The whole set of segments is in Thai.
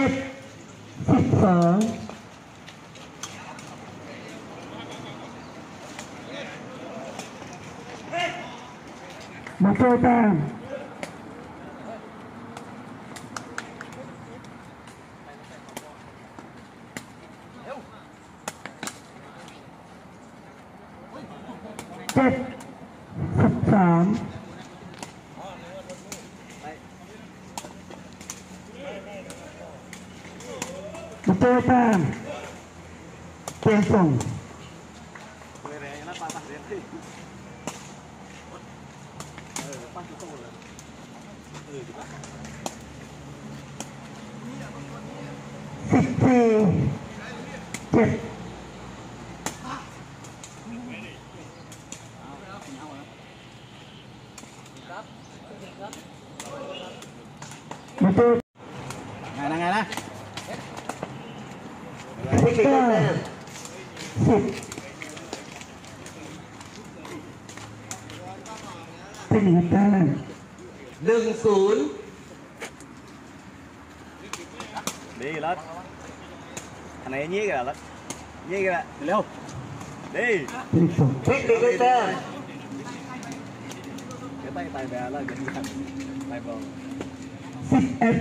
จ็ดสิบสองมาโต้แต้มเจ็ดสิบสาม Vietnam. Kingston. Sixty. Yes. เป็นหนึ่งแต้ม หนึ่งศูนย์ đi lên thằng này nhí kìa lên nhí kìa ร็ว đi เป็นสอง เทคนิคได้แต้ม cái tay tay bè lên kìa tay bờ สิบเอ็ด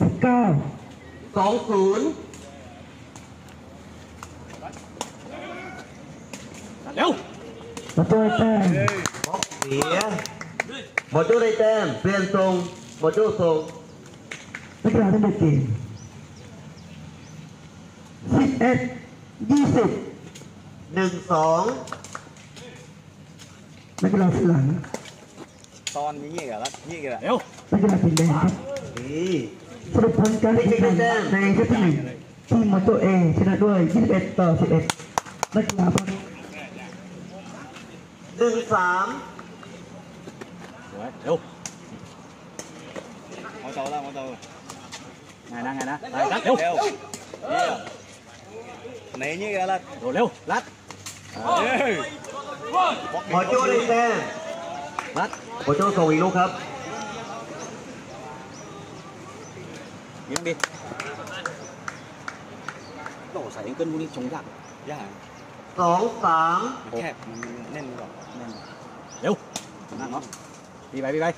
สิบเก้า สองศูนย์ ร็ว มาตัวแต้ม บล็อก เสียหมดดูได้แต้มเปลี่ยนทรงหมดดูทรงนักกีฬาทั้งหมดเกมสิบเอ็ดยี่สิบหนึ่งสองนักกีฬาสลัง son nhí kìa lên nhí kìa ร็วนักกีฬาเป็นแดงครับดีสรุปผลการแข่งขันในเซตที่หนึ่งทีมมอเตอร์เอชนะด้วย 21 ต่อ 11 นักกีฬาพักหนึ่งสาม rồi ร็ว ngồi tàu ra ngồi tàu ngày na ngày na lại cắt ร็ว ร็วnày nhí kìa lên rồi ร็ว lát Ê. หมดดูได้แต้ม lát หมดดูส่งอีกลูกครับ Nhìn đi. Đổ xảy đến cân bu đi chống giặc. Dạ. สองสาม Kẹp nên rồi. Nên. Đều. Nặng nó. Đi bay đi bay. Đột nó đột đột. Đi nó. Đi. Đấy đó, đều. Yeah. Yeah. หมดดู đi bay đi bay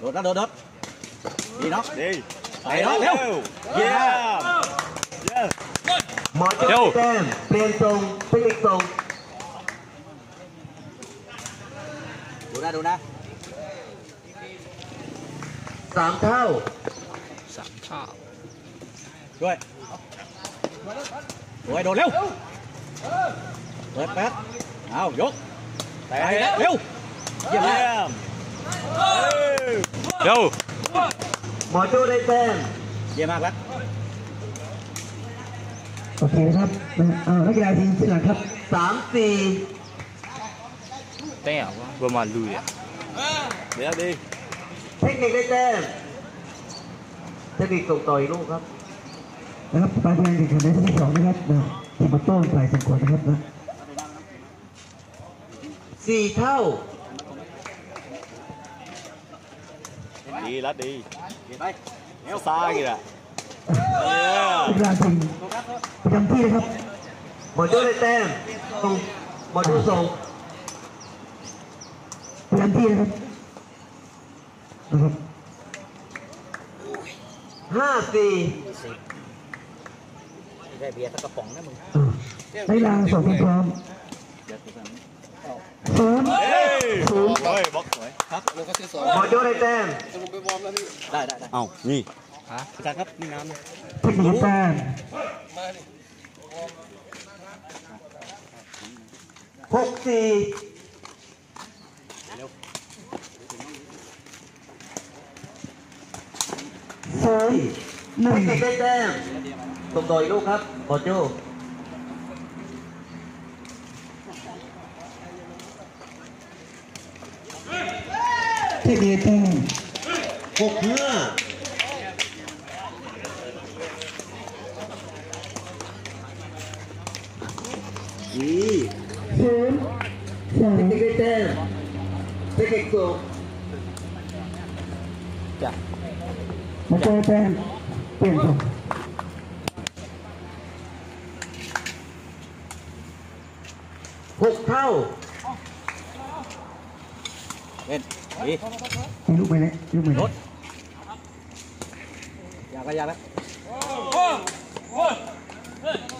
đốt đó đốt đốt đi đó. Đi. Đấy đó theo yeah. Yeah. Mở cho tên tên tùng tên đủ ra đủ ra sám thao. Sám thao. Rồi. Rồi đồ lêu bớt bớt nào dốt. Tay lêu dừng lại. Leo. Yeah. Đâu? หมดดูได้แต้ม Yeah, mạc lắm. โอเคนะครับเอานักกีฬาทีมสลังครับสามสี่ Té à, vừa mà lùi à. Đi ra đi. เทคนิคได้แต้มเทคนิคส่งต่ออีกลูกครับนะครับการแข่งขันในเซตที่สองนะครับนะทีมมอเตอร์ฝ่ายสังกัดนะครับนะสี่เท่า Đi lát đi. Đi bay. Néo xa kìa. นักกีฬาทีมประจำที่นะครับหมดดูได้แต้มส่งหมดดูส่งประจำที่นะครับนะครับห้าสี่ Về bia tao cặp bóng đấy mừng. อ่านักกีฬาสองคนพร้อมส อง Ôi, bóc rồi. Hả? หมดดูได้แต้ม Đây, đây, đây. Ồ, nhì. Hả? Ra gấp đi nam. เทคนิคแต้มหกสี่สองหนึ่งเทคนิคได้แต้มส่งต่ออีกลูกครับหมดดูเที่ดีตั้งหกห้าสี่ศูนย์สองเด็กด้ต้มเด็กๆตัวจ้ะมาเจอแต้มเปลี่ยนตัวหกเท่าเอ็น ลูกไปเลยลูกไปรเลยถอยากก็อยากแล้ว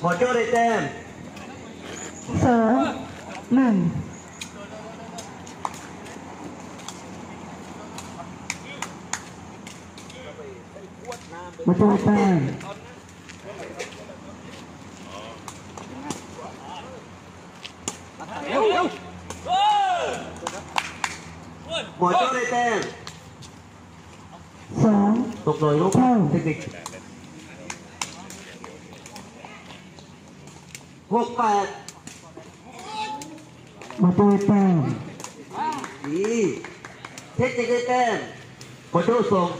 หมดโจ้ได้แต้มสองหนึ่งมาตัวแต้ม đầu tình địch cuộc và mà tôi tên. Đi thế thì cái tên của tôi xuống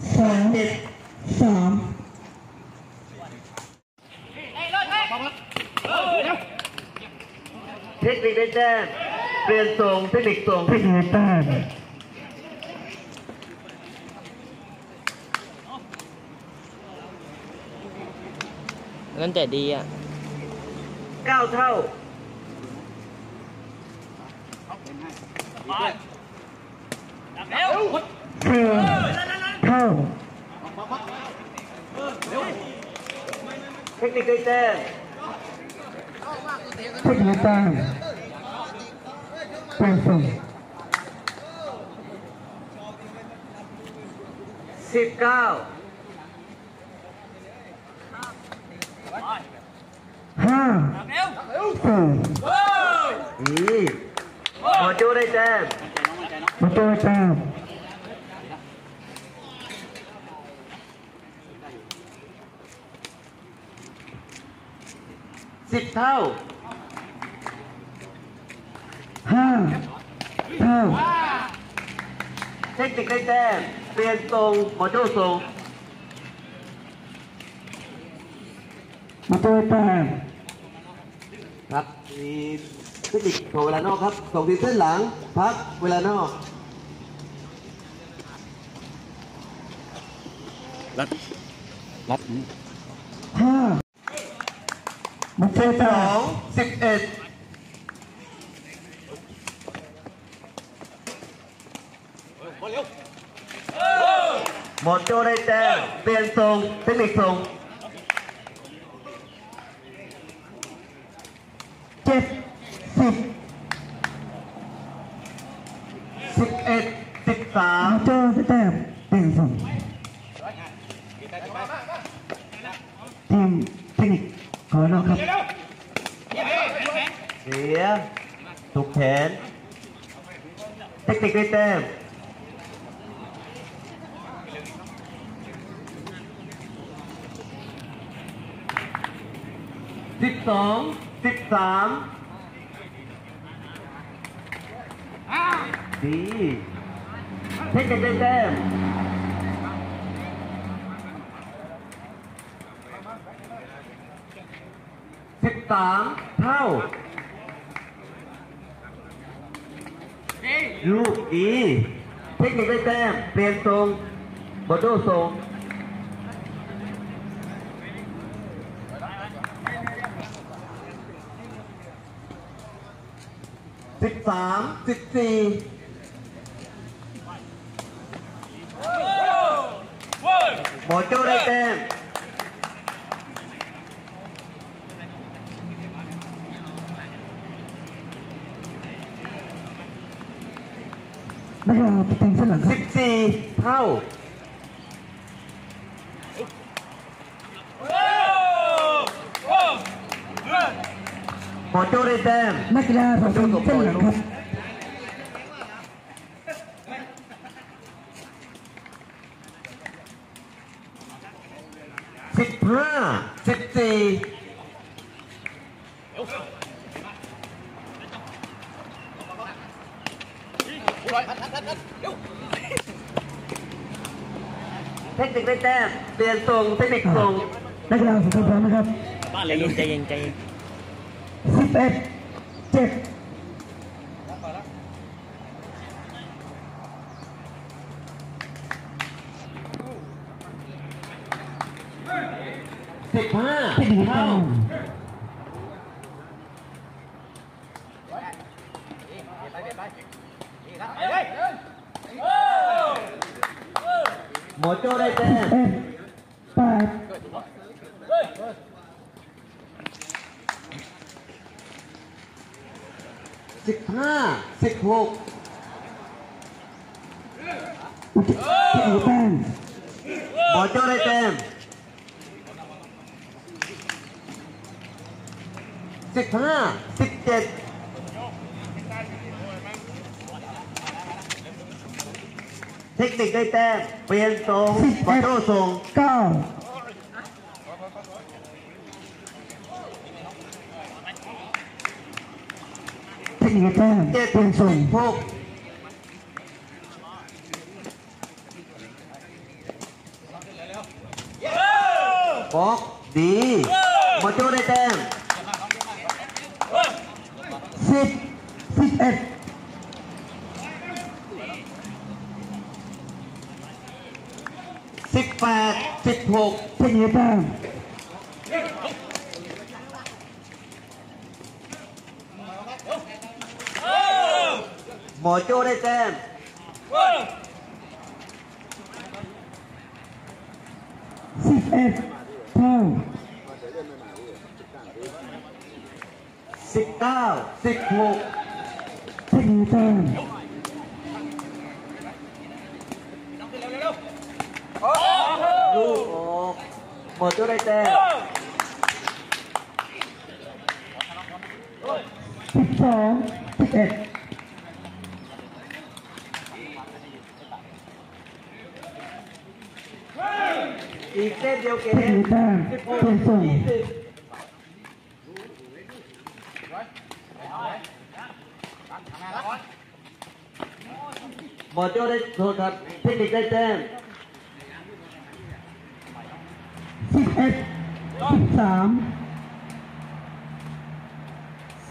sáu sáu Hey, look, hey! ทคนิคได้แต้มหมดโจ้ส่งสองสามเทคนิคได้แต้มเปลี่ยนส่งเทคนิคส่งเพื่อแต้มนั่นแต่ดีอะเก้าเท่าเพื่อเท่าเทคนิคได้แต้ม Quick Lopez. Thompson. Xịt cao. Ha. Four. Ý. Một chỗ đây xem. Một chỗ đây xem. Xịt thao. เท่าเทคนิคได้แต้มเปลี่ยนทรงหมดโจ้ทรงมาตัวแต้มครับมีเทคนิคของเวลานอกครับส่งทีเส้นหลังพักเวลานอกรัดรัดห้ามาตัวสแต้อมงสิบเอ็ด một chỗ đây tè tiền sùng tích lịch sùng chết xịt. Xịt ed xịt xá chỗ đây tè biên sùng tìm tích lịch có nó không? Phía tục hẹn tích lịch đây tè ขอน้องครับเสียถูกแขนเทคนิคได้แต้มสิบสองสิบสามดีเทคนิคได้แต้มสิบสามเท่า ลูกดี เทคนิคได้แต้ม เปลี่ยนทรงบอดโดทรง สิบสามสิบสี่บอดโจได้แต้ม นักกีฬาไปแต่งเส้นหลังครั สิ บบ สี่เท่าบ อดโจได้แต้มนักกีฬาไปแต่งเส้นหลังครับสิบห้าสิบสี่เทคนิคได้แต้มเปลี่ยนทรงเทคนิคทรงนักกีฬาสุดพร้อมนะครับบ้านใจเลยเย็นใจเย็นใจเย็นสิบ เอ็ดเจ็ดสิบห้าสิบเท่าหมดโจ้ได้แต้ม ห้าสิบหกเทคนิคแต้มหมอโจ้ได้แต้มสิบห้าสิบเจ็ดเทคนิคได้แต้มเปลี่ยนทรงหมอโจ้ส่งเก้า เทคนิคแต้มเจ็ดเปลี่ยนส่งหกบล็อกดีหมอโจ้ได้แต้มสิบสิบเอ็ดสิบแปดสิบหกเทคนิคแต้มหมอโจ้ได้แต้มสิบเอ็ดเท่าสิ mở chỗ đây xem. Six eight two six cao six một six two Lu một mở chỗ đây xem. Six four six eight อโจ้ได้แต้ม สิบสองสิบเอ็ด อีกเส้นเดียวเก เทค ม นิคแต้มเปลี่ยนส่ง ยี่สิบหมอโจ้ได้โทษครับเทคนิคได้แต้ม สิบเอ็ดสิบสาม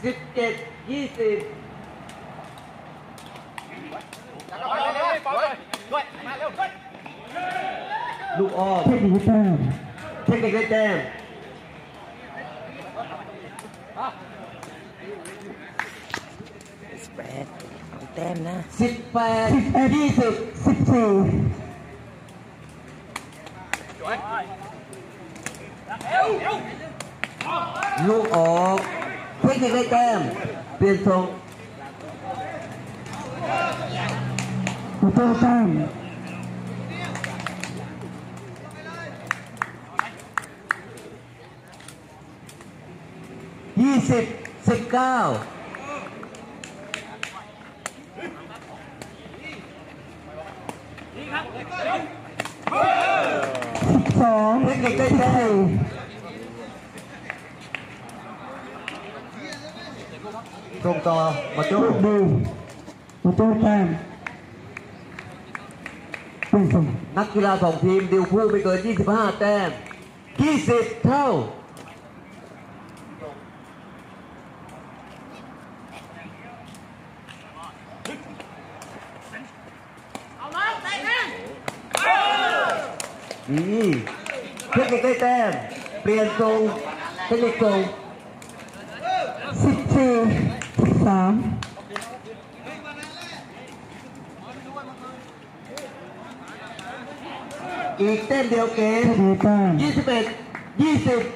สิบเจ็ดยี่สิบ ลูกอ้อม เทคนิคแต้ม เทคนิคได้แต้ม สิบแปดเอาแต้มนะ สิบแปด สิบเอ็ด ยี่สิบ สิบสี่ ลูกออกเทคนิคได้แต้ม เปลี่ยนทรง โอโต้แต้ม สิบสิบเก้าสิบสองเทคนิคได้แต้มส่งต่อมาโจ้ลูกดีโอโต้แต้มเปลี่ยนส่งนักกีฬาสองทีมดิวคู่ไม่เกิน 25 แต้ม 20 เท่า เปลี่ยนทรงเทคนิคทรง สิบสี่สิบสาม อีกเต้นเดียวเก เท ม คนิคแต้ม 21 20